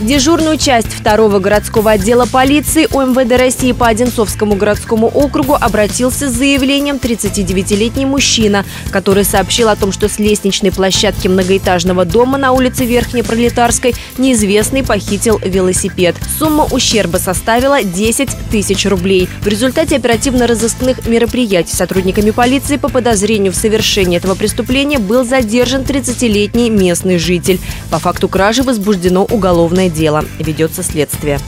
Дежурную часть второго городского отдела полиции УМВД России по Одинцовскому городскому округу обратился с заявлением 39-летний мужчина, который сообщил о том, что с лестничной площадки многоэтажного дома на улице Верхнепролетарской неизвестный похитил велосипед. Сумма ущерба составила 10 тысяч рублей. В результате оперативно-розыскных мероприятий сотрудниками полиции по подозрению в совершении этого преступления был задержан 30-летний местный житель. По факту кражи возбуждено уголовное дело. Ведется следствие.